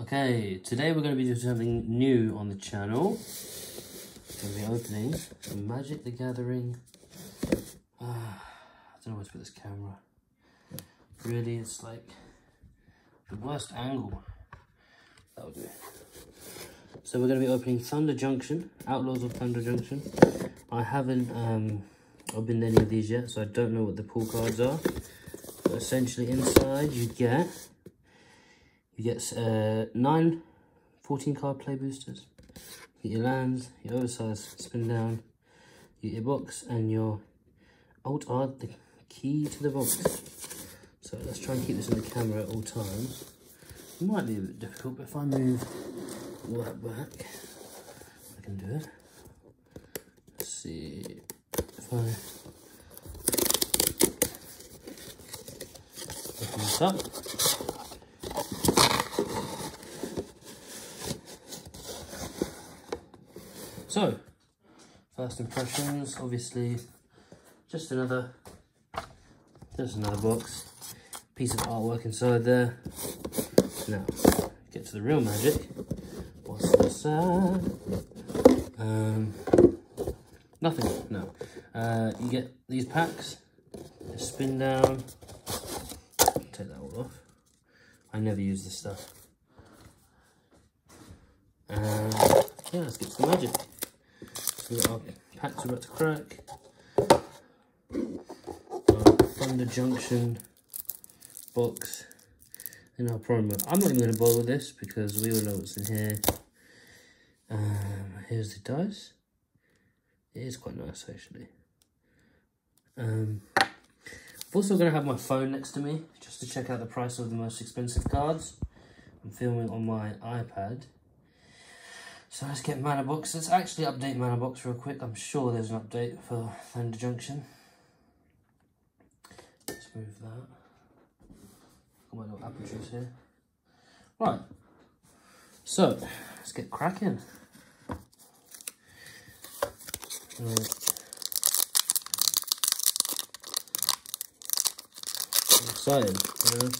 Okay, today we're going to be doing something new on the channel. We're going to be opening Magic the Gathering. Uh, I don't know where to put this camera. Really, it's like the worst angle. That'll do. So we're going to be opening Thunder Junction, Outlaws of Thunder Junction. I haven't um, opened any of these yet, so I don't know what the pull cards are. But essentially inside you get you get uh, nine 14 card play boosters. You get your lands, your oversized spin down, you get your box, and your alt art, the key to the box. So let's try and keep this in the camera at all times. It might be a bit difficult, but if I move all that back, I can do it. Let's see if I open this up. So, first impressions, obviously, just another, just another box, piece of artwork inside there. Now, get to the real magic. What's inside? Um, nothing, no. Uh, you get these packs, spin down, take that all off. I never use this stuff. And yeah, let's get to the magic. Packs we're about to crack. Thunder Junction box in our promo. I'm not even going to bother with this because we all know what's in here. Um, here's the dice. It is quite nice actually. Um, I'm also going to have my phone next to me just to check out the price of the most expensive cards. I'm filming on my iPad. So let's get Mana Box. Let's actually update Mana Box real quick. I'm sure there's an update for Thunder Junction. Let's move that. Got my little juice here. Right. So, let's get cracking. Right. I'm excited. Uh,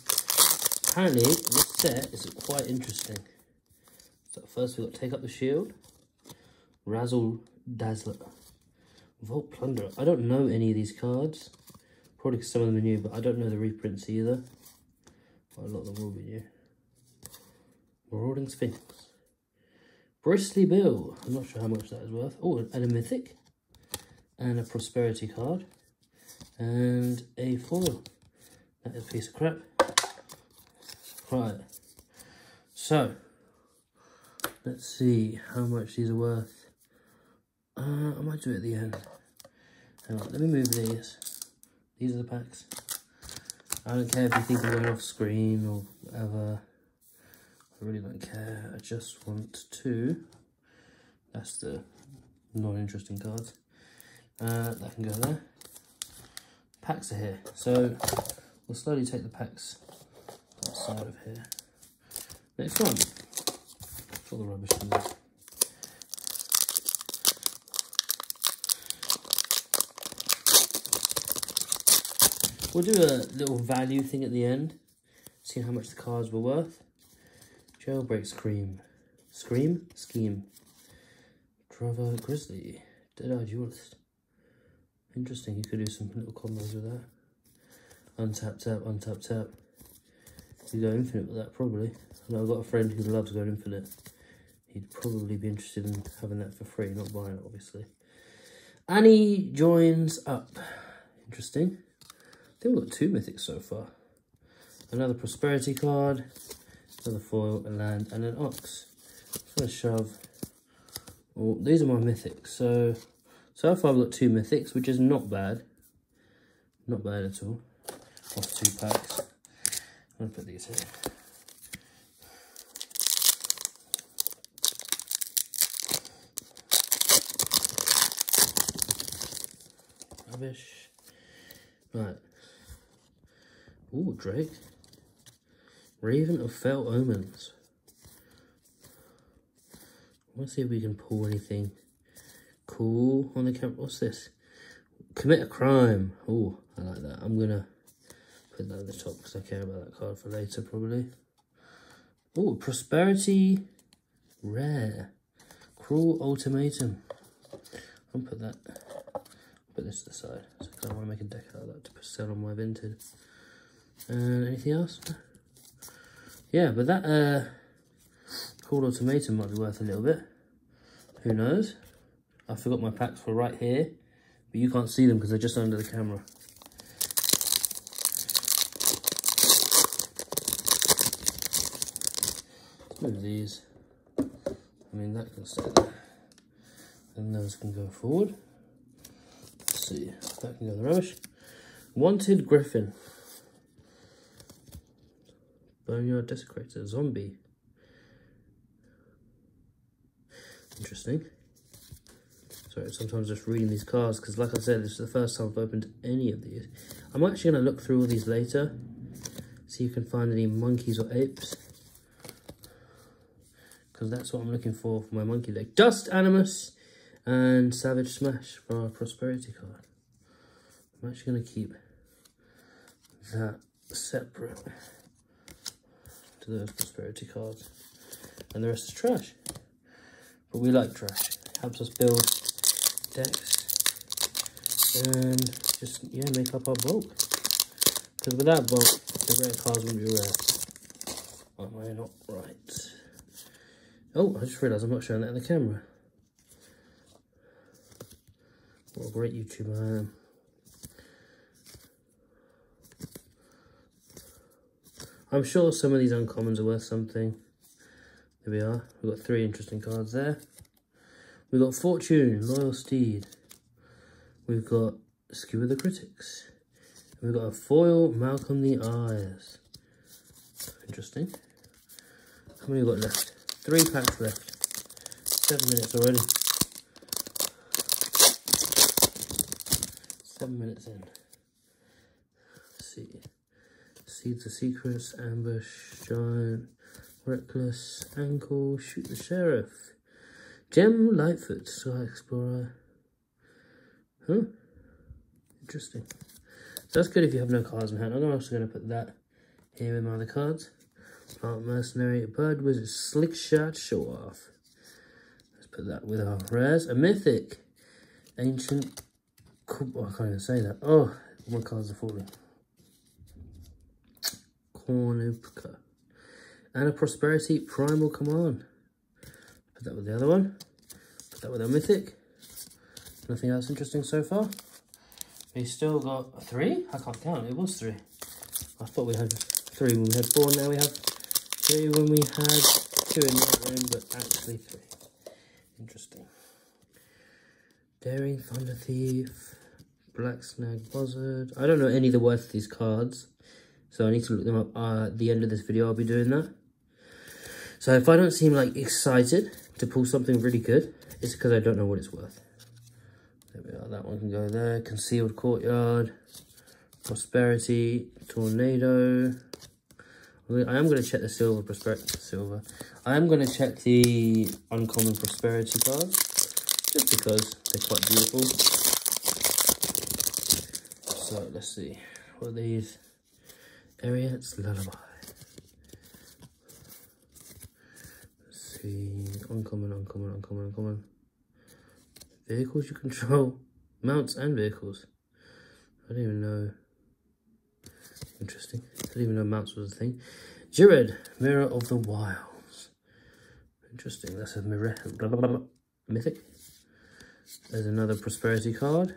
apparently, this set is quite interesting. So first we've got Take Up the Shield, Razzle Dazzler, Vault Plunder. I don't know any of these cards. Probably because some of them are new, but I don't know the reprints either. Well, a lot of them will be new. Marauding Sphinx. Bristly Bill. I'm not sure how much that is worth. Oh, and a Mythic. And a Prosperity card. And a foil. That is a piece of crap. Right. So, Let's see how much these are worth. Uh, I might do it at the end. Hang on, let me move these. These are the packs. I don't care if you think I'm going off screen or whatever. I really don't care. I just want to. That's the non-interesting cards. Uh, that can go there. Packs are here. So we'll slowly take the packs outside of here. Next one rubbish in there. We'll do a little value thing at the end, see how much the cards were worth. Jailbreak Scream. Scream? Scheme. Trevor Grizzly. Dead-Eye Duelist. Interesting, you could do some little combos with that. Untap tap, untap tap. You go infinite with that, probably. I've got a friend who loves going infinite he'd probably be interested in having that for free, not buying it, obviously. Annie joins up. Interesting. I think we've got two mythics so far. Another prosperity card, another foil, a land, and an ox. I'm shove. Oh, these are my mythics. So, so far I've got two mythics, which is not bad. Not bad at all. Off two packs. I'm gonna put these here. Rubbish. Right. Ooh, Drake. Raven of Fell Omens. Let's see if we can pull anything cool on the camera. What's this? Commit a crime. Oh, I like that. I'm going to put that at the top because I care about that card for later, probably. Oh, Prosperity Rare. Cruel Ultimatum. I'll put that, put this to the side. So I want to make a deck out of that to sell on my Vinted. And anything else? Yeah, but that uh, Cruel Ultimatum might be worth a little bit. Who knows? I forgot my packs were right here, but you can't see them because they're just under the camera. Move these. I mean, that can stay there. And those can go forward. See, that can go in the rubbish. Wanted Griffin. Boneyard Desecrator, Zombie. Interesting. Sorry, sometimes just reading these cards, because like I said, this is the first time I've opened any of these. I'm actually going to look through all these later, see if you can find any monkeys or apes because that's what I'm looking for for my monkey leg. Dust Animus and Savage Smash for our Prosperity card. I'm actually going to keep that separate to those Prosperity cards. And the rest is trash. But we like trash. Helps us build decks and just, yeah, make up our bulk. Because without bulk, the rare cards wouldn't be rare. Am I not right? Oh, I just realised I'm not showing that in the camera. What a great YouTuber I am. I'm sure some of these uncommons are worth something. There we are. We've got three interesting cards there. We've got Fortune, Loyal Steed. We've got Skewer the Critics. we've got a foil, Malcolm the Eyes. Interesting. How many we got left? Three packs left. Seven minutes already. Seven minutes in. See. Seeds of Secrets, Ambush, Giant, Reckless, Ankle, Shoot the Sheriff. Gem, Lightfoot, Sky Explorer. Huh? Interesting. So that's good if you have no cards in hand. I'm also going to put that here with my other cards. Plant Mercenary, Bird Wizard, Slick Shot, Show Off. Let's put that with our rares. A Mythic, Ancient, Oh, I can't even say that. Oh, my cards are falling. Cornucopia. And a Prosperity Primal Command. Put that with the other one. Put that with our Mythic. Nothing else interesting so far. We still got three? I can't count, it was three. I thought we had three when we had four, now we have three when we had two in that room, but actually three. Interesting. Daring Thunder Thief, Black Snag Buzzard. I don't know any of the worth of these cards, so I need to look them up. Uh, at the end of this video, I'll be doing that. So if I don't seem like excited to pull something really good, it's because I don't know what it's worth. There we are, that one can go there. Concealed Courtyard, Prosperity, Tornado, I am going to check the silver prosperity silver. I am going to check the uncommon prosperity cards just because they're quite beautiful. So let's see what are these Ariet's Lullaby. Let's see uncommon, uncommon, uncommon, uncommon. Vehicles you control, mounts and vehicles. I don't even know. Interesting. I didn't even know mounts was a thing. Jired, Mirror of the Wilds. Interesting. That's a mirror. Blah, blah, blah, mythic. There's another prosperity card.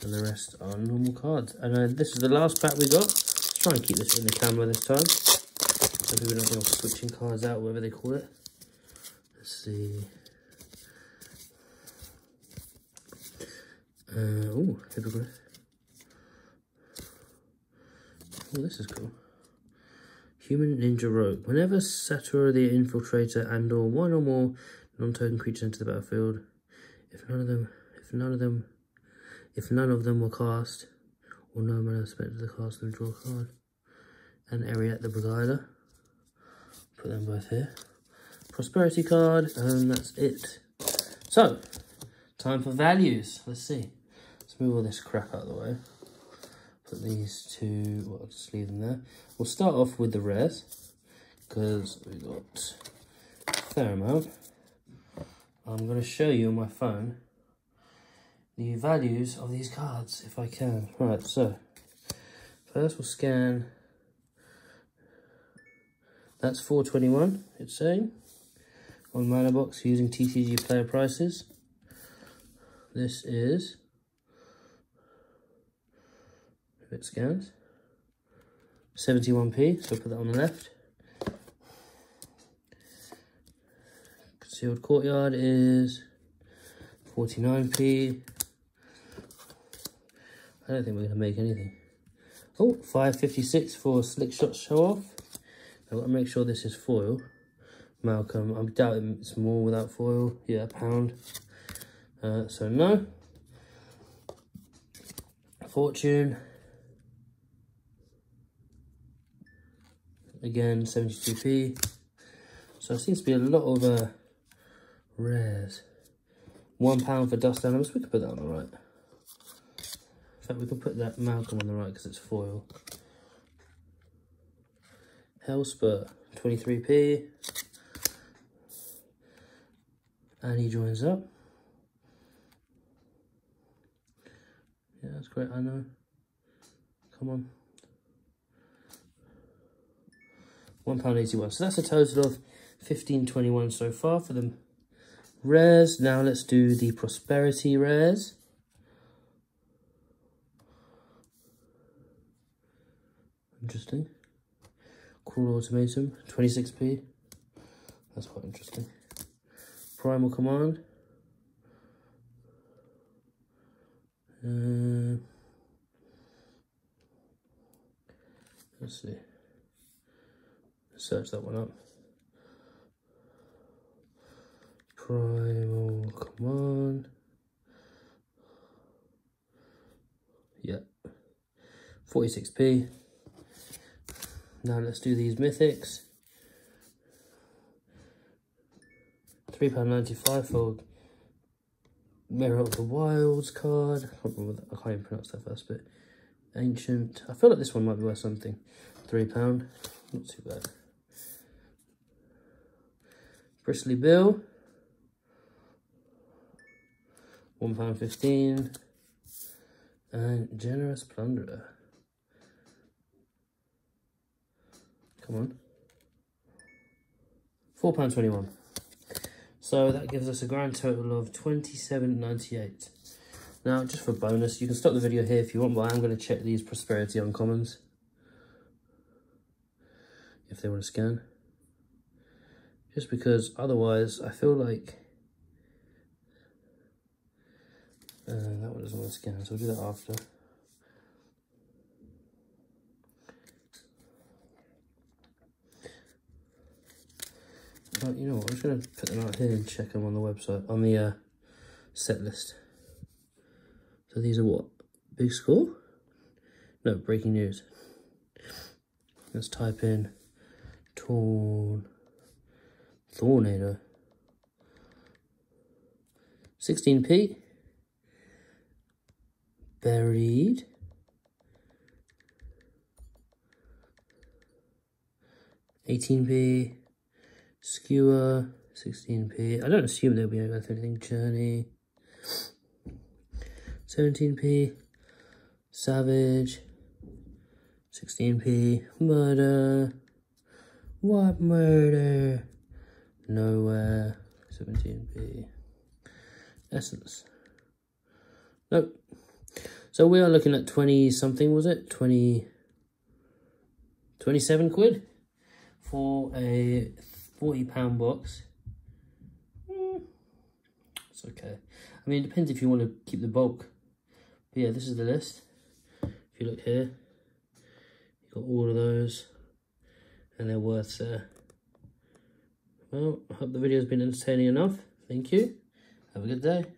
And the rest are normal cards. And uh, this is the last pack we got. Let's try and keep this in the camera this time. So people don't go switching cards out, whatever they call it. Let's see. Uh, oh, hippogriff. Oh, this is cool. Human Ninja Rogue. Whenever Satoru the Infiltrator and or one or more non-token creatures enter the battlefield, if none of them, if none of them, if none of them were cast, or no mana spent to the cast them draw a card. And Ariet the Beguiler. Put them both here. Prosperity card, and that's it. So, time for values. Let's see. Let's move all this crap out of the way put these two, well, I'll just leave them there. We'll start off with the rares. because we got a fair amount. I'm going to show you on my phone the values of these cards if I can. Right, so first we'll scan. That's 421, it's saying on Mana Box using TCG player prices. This is if it scans 71p, so put that on the left. Concealed Courtyard is 49p. I don't think we're going to make anything. Oh, 556 for Slick Shot Show Off. I've got to make sure this is foil. Malcolm, I'm doubting it's more without foil. Yeah, a pound. Uh, so no. Fortune. Again, 72p. So it seems to be a lot of uh, rares. One pound for Dust Animus. We could put that on the right. Fact, we can put that Malcolm on the right because it's foil. Hellspur, 23p. Annie Joins Up. Yeah, that's great, I know. Come on. £1.81. So that's a total of 15.21 so far for the rares. Now let's do the prosperity rares. Interesting. Cruel Ultimatum, 26p. That's quite interesting. Primal Command. Uh, let's see. Search that one up. Primal Command. Yep. 46p. Now let's do these mythics. £3.95 for Mirror of the Wilds card. I can't, remember. I can't even pronounce that first bit. Ancient. I feel like this one might be worth something. £3. Not too bad. Bristly Bill. £1.15. And Generous Plunderer. Come on. £4.21. So that gives us a grand total of twenty-seven ninety-eight. Now, just for bonus, you can stop the video here if you want, but I'm going to check these Prosperity Uncommons. If they want to scan. Just because otherwise, I feel like... Uh, that one doesn't want to scan, so we'll do that after. But you know what, I'm just going to put them out here and check them on the website, on the uh, set list. So these are what? Big score? No, breaking news. Let's type in Torn Thornado. 16p. Buried. Eighteen p. Skewer, 16p. I don't assume there'll be anything. Journey, 17p. Savage, 16p. Murder. What murder? Nowhere, 17p. Essence. Nope. So we are looking at 20 something, was it? 20, 27 quid for a £40 box. Mm, it's okay. I mean, it depends if you want to keep the bulk. But yeah, this is the list. If you look here, you've got all of those. And they're worth. Uh, well, I hope the video has been entertaining enough. Thank you. Have a good day.